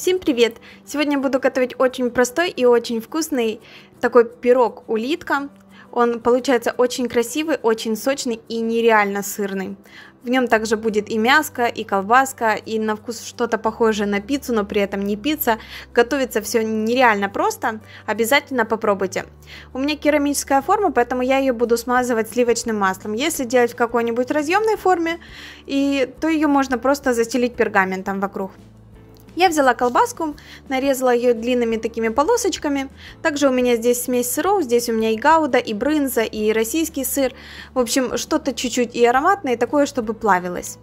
Всем привет! Сегодня буду готовить очень простой и очень вкусный такой пирог улитка. Он получается очень красивый, очень сочный и нереально сырный. В нем также будет и мяско, и колбаска, и на вкус что-то похожее на пиццу, но при этом не пицца. Готовится все нереально просто, обязательно попробуйте. У меня керамическая форма, поэтому я ее буду смазывать сливочным маслом. Если делать в какой-нибудь разъемной форме, и, то ее можно просто застелить пергаментом вокруг. Я взяла колбаску, нарезала ее длинными такими полосочками. Также у меня здесь смесь сыров, здесь у меня и гауда, и брынза, и российский сыр. В общем, что-то чуть-чуть и ароматное, и такое, чтобы плавилось.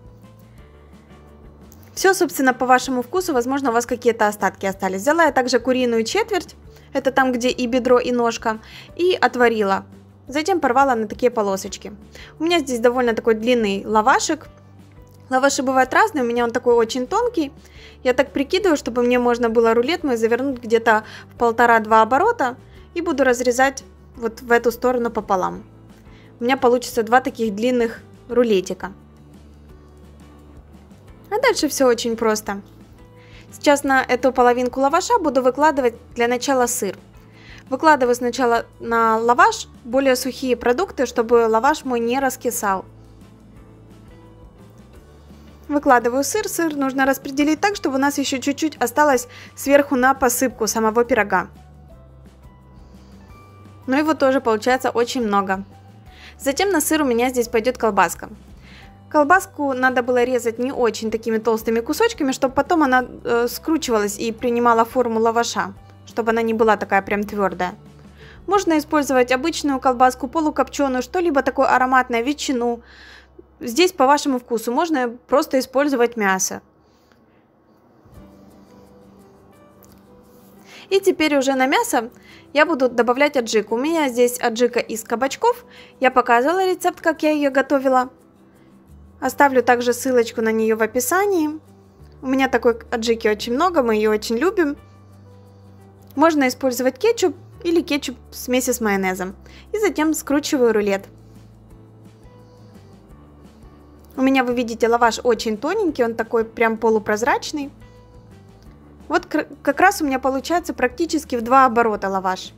Все, собственно, по вашему вкусу, возможно, у вас какие-то остатки остались. Взяла я также куриную четверть, это там, где и бедро, и ножка, и отварила. Затем порвала на такие полосочки. У меня здесь довольно такой длинный лавашек, Лаваши бывают разные, у меня он такой очень тонкий. Я так прикидываю, чтобы мне можно было рулет мой завернуть где-то в полтора-два оборота и буду разрезать вот в эту сторону пополам. У меня получится два таких длинных рулетика. А дальше все очень просто. Сейчас на эту половинку лаваша буду выкладывать для начала сыр. Выкладываю сначала на лаваш более сухие продукты, чтобы лаваш мой не раскисал. Выкладываю сыр. Сыр нужно распределить так, чтобы у нас еще чуть-чуть осталось сверху на посыпку самого пирога. Но его тоже получается очень много. Затем на сыр у меня здесь пойдет колбаска. Колбаску надо было резать не очень такими толстыми кусочками, чтобы потом она э, скручивалась и принимала форму лаваша, чтобы она не была такая прям твердая. Можно использовать обычную колбаску, полукопченую, что-либо такое ароматное, ветчину, Здесь по вашему вкусу можно просто использовать мясо. И теперь уже на мясо я буду добавлять аджику. У меня здесь аджика из кабачков. Я показывала рецепт, как я ее готовила. Оставлю также ссылочку на нее в описании. У меня такой аджики очень много, мы ее очень любим. Можно использовать кетчуп или кетчуп в смеси с майонезом. И затем скручиваю рулет. У меня, вы видите, лаваш очень тоненький, он такой прям полупрозрачный. Вот как раз у меня получается практически в два оборота лаваш.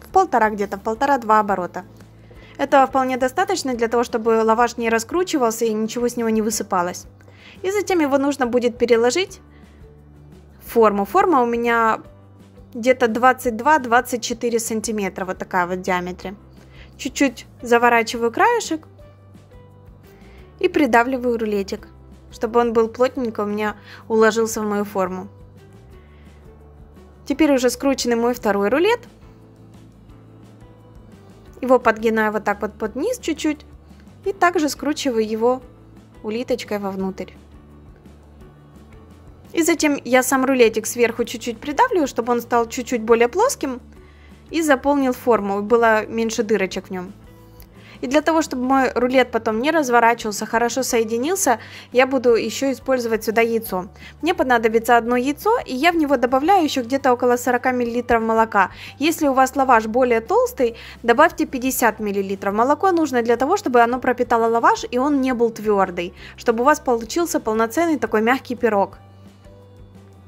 В полтора где-то, в полтора-два оборота. Этого вполне достаточно для того, чтобы лаваш не раскручивался и ничего с него не высыпалось. И затем его нужно будет переложить в форму. Форма у меня где-то 22-24 сантиметра, вот такая вот в диаметре. Чуть-чуть заворачиваю краешек и придавливаю рулетик, чтобы он был плотненько у меня уложился в мою форму. Теперь уже скрученный мой второй рулет. Его подгинаю вот так вот под низ чуть-чуть. И также скручиваю его улиточкой вовнутрь. И затем я сам рулетик сверху чуть-чуть придавливаю, чтобы он стал чуть-чуть более плоским и заполнил форму, было меньше дырочек в нем. И для того, чтобы мой рулет потом не разворачивался, хорошо соединился, я буду еще использовать сюда яйцо. Мне понадобится одно яйцо, и я в него добавляю еще где-то около 40 мл молока. Если у вас лаваш более толстый, добавьте 50 мл. Молоко нужно для того, чтобы оно пропитало лаваш, и он не был твердый, чтобы у вас получился полноценный такой мягкий пирог.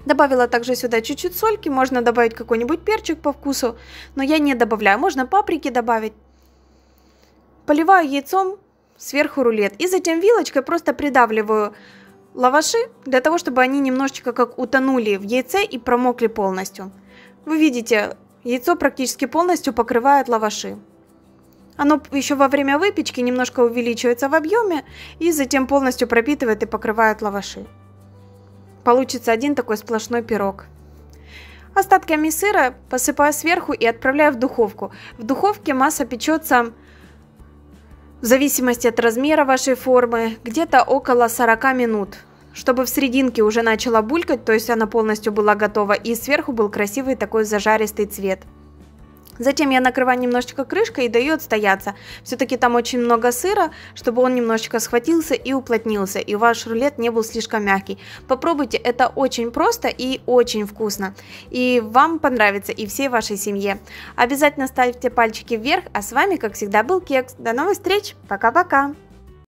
Добавила также сюда чуть-чуть сольки, можно добавить какой-нибудь перчик по вкусу, но я не добавляю, можно паприки добавить. Поливаю яйцом сверху рулет и затем вилочкой просто придавливаю лаваши для того, чтобы они немножечко как утонули в яйце и промокли полностью. Вы видите, яйцо практически полностью покрывает лаваши. Оно еще во время выпечки немножко увеличивается в объеме и затем полностью пропитывает и покрывает лаваши получится один такой сплошной пирог. Остатками сыра посыпаю сверху и отправляю в духовку. В духовке масса печется в зависимости от размера вашей формы, где-то около 40 минут, чтобы в серединке уже начала булькать, то есть она полностью была готова, и сверху был красивый такой зажаристый цвет. Затем я накрываю немножечко крышкой и даю отстояться. Все-таки там очень много сыра, чтобы он немножечко схватился и уплотнился, и ваш рулет не был слишком мягкий. Попробуйте, это очень просто и очень вкусно. И вам понравится, и всей вашей семье. Обязательно ставьте пальчики вверх, а с вами, как всегда, был Кекс. До новых встреч, пока-пока!